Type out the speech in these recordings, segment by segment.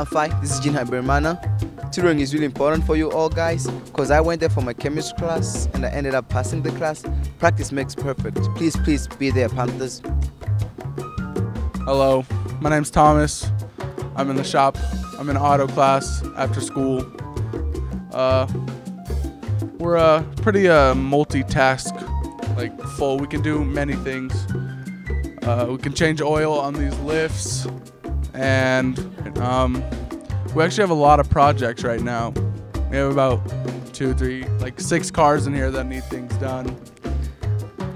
Amphi. This is Jinha Bermana. Tutoring is really important for you all guys because I went there for my chemistry class and I ended up passing the class. Practice makes perfect. Please, please be there, Panthers. Hello, my name's Thomas. I'm in the shop. I'm in auto class after school. Uh, we're uh, pretty uh, multitask, like full. We can do many things. Uh, we can change oil on these lifts, and um, we actually have a lot of projects right now. We have about two, three, like six cars in here that need things done.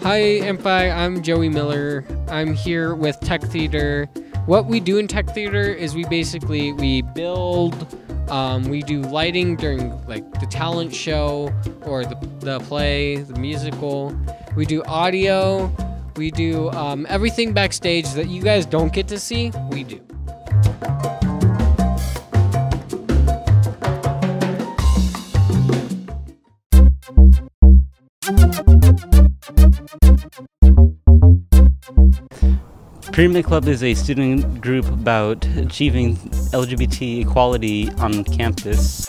Hi, Amphi. I'm Joey Miller. I'm here with Tech Theater. What we do in Tech Theater is we basically we build, um, we do lighting during like the talent show or the, the play, the musical. We do audio. We do um, everything backstage that you guys don't get to see. We do. Pyramid Club is a student group about achieving LGBT equality on campus.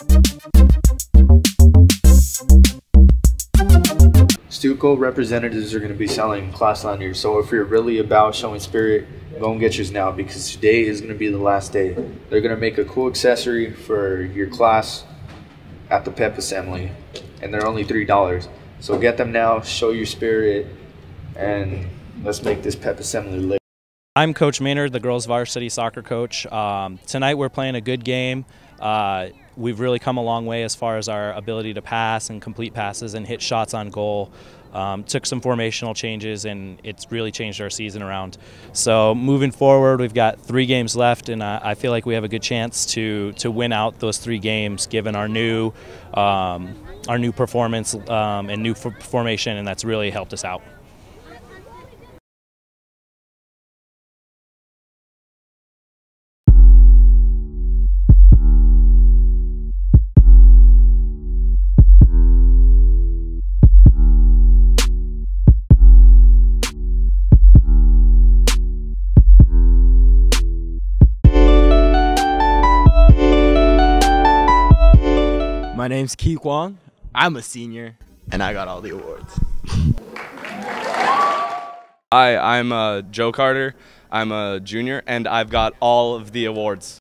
Stuco representatives are going to be selling class lanyards. So if you're really about showing spirit, go and get yours now because today is going to be the last day. They're going to make a cool accessory for your class at the pep assembly, and they're only three dollars. So get them now, show your spirit, and let's make this pep assembly lit. I'm Coach Maynard, the girls varsity soccer coach. Um, tonight we're playing a good game. Uh, we've really come a long way as far as our ability to pass and complete passes and hit shots on goal. Um, took some formational changes and it's really changed our season around. So moving forward, we've got three games left, and I, I feel like we have a good chance to to win out those three games, given our new um, our new performance um, and new formation, and that's really helped us out. My name's Ki Kwong. I'm a senior, and I got all the awards. Hi, I'm uh, Joe Carter. I'm a junior, and I've got all of the awards.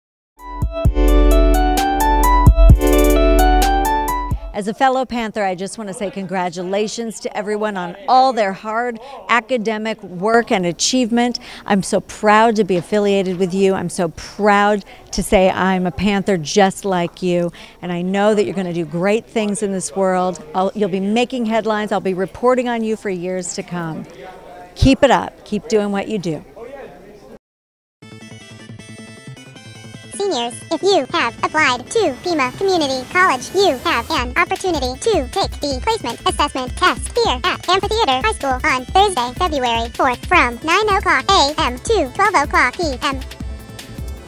As a fellow Panther, I just want to say congratulations to everyone on all their hard academic work and achievement. I'm so proud to be affiliated with you. I'm so proud to say I'm a Panther just like you. And I know that you're going to do great things in this world. I'll, you'll be making headlines. I'll be reporting on you for years to come. Keep it up. Keep doing what you do. If you have applied to Pima Community College, you have an opportunity to take the placement assessment test here at Amphitheater High School on Thursday, February 4th from 9 o'clock a.m. to 12 o'clock p.m.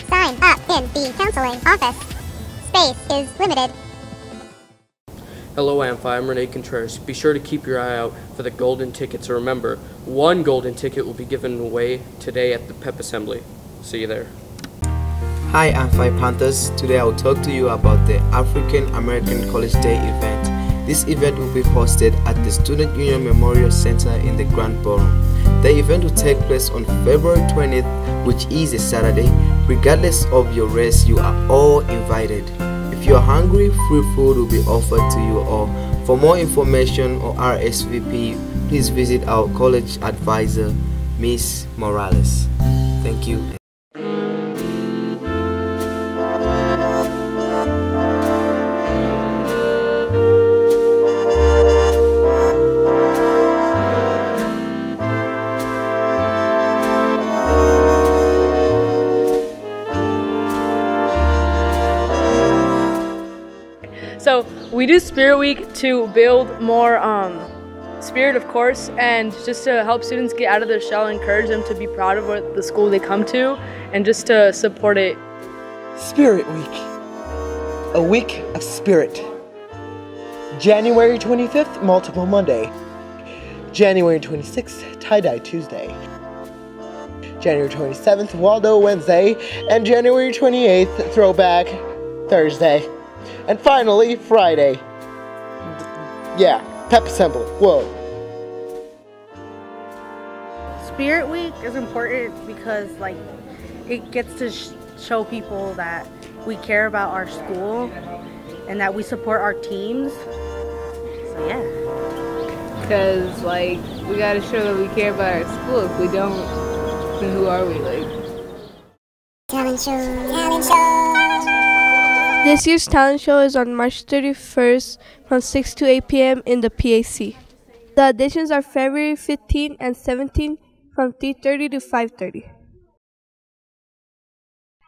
Sign up in the counseling office. Space is limited. Hello, Amphi. I'm Renee Contreras. Be sure to keep your eye out for the golden tickets. remember, one golden ticket will be given away today at the PEP Assembly. See you there. Hi, I'm Five Panthers. Today I will talk to you about the African American College Day event. This event will be hosted at the Student Union Memorial Center in the Grand Ballroom. The event will take place on February 20th, which is a Saturday. Regardless of your race, you are all invited. If you are hungry, free food will be offered to you or for more information or RSVP, please visit our college advisor, Miss Morales. Thank you. We do Spirit Week to build more um, spirit, of course, and just to help students get out of their shell, encourage them to be proud of what the school they come to, and just to support it. Spirit Week, a week of spirit. January 25th, Multiple Monday. January 26th, Tie Dye Tuesday. January 27th, Waldo Wednesday, and January 28th, Throwback Thursday. And finally, Friday. Yeah, pep assembly. Whoa. Spirit Week is important because like it gets to sh- show people that we care about our school and that we support our teams. So yeah. Because like we gotta show that we care about our school. If we don't, then who are we? Like Talent show. Talent show. This year's talent show is on March 31st from 6 to 8 p.m. in the PAC. The auditions are February 15 and 17 from 3:30 to 5:30.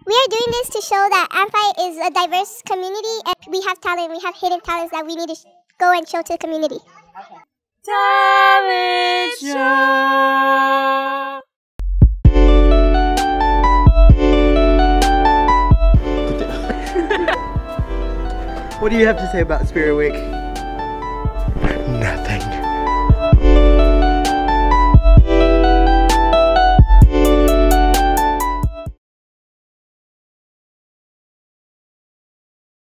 We are doing this to show that Amphi is a diverse community and we have talent, we have hidden talents that we need to sh- go and show to the community. Talent What do you have to say about Spirit Week?